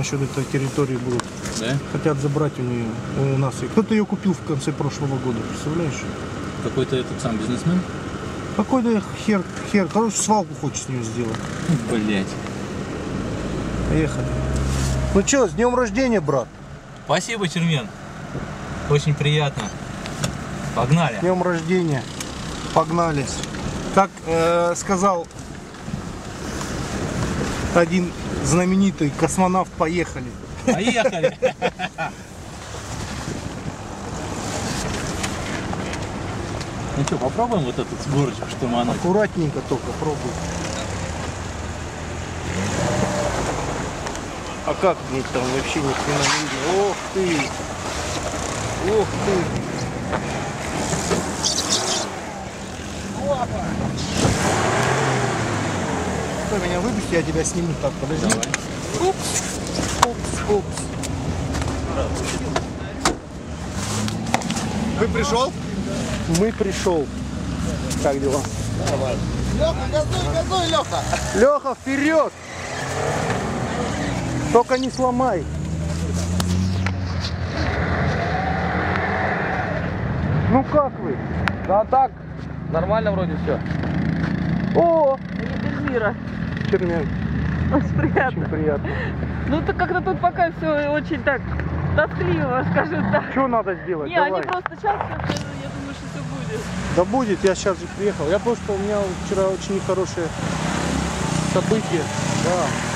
насчет этой территории будут. Да? Хотят забрать у нее, у нас. ее. Кто-то ее купил в конце прошлого года, представляешь? Какой-то этот сам бизнесмен? Какой-то хер, хер, короче, свалку хочет с нее сделать. Блять. Поехали. Ну что, с днем рождения, брат. Спасибо, Чермен. Очень приятно. Погнали. С днем рождения. Погнали. Как э, сказал один знаменитый космонавт, поехали. Поехали. Ну что, попробуем вот этот сборочку штурмануть? Аккуратненько только пробуй. А как мне там вообще ни хрена не видно? Ох ты! Ох ты! Стой, меня выпусти, я тебя сниму так, подожди. Давай. Упс, упс, упс. Вы пришел? Мы пришел. Как дела? Леха, газуй, газуй, Леха! Леха, вперед! Только не сломай. Ну как вы? Да так, нормально вроде все. О, Эльвира. Чермен, Очень приятно. очень приятно. Ну, то как-то тут пока все очень так тоскливо, скажем так. Что надо сделать? Не, Давай. они просто сейчас, я думаю, что все будет. Да будет, я сейчас же приехал. Я просто, у меня вчера очень нехорошее событие. Да.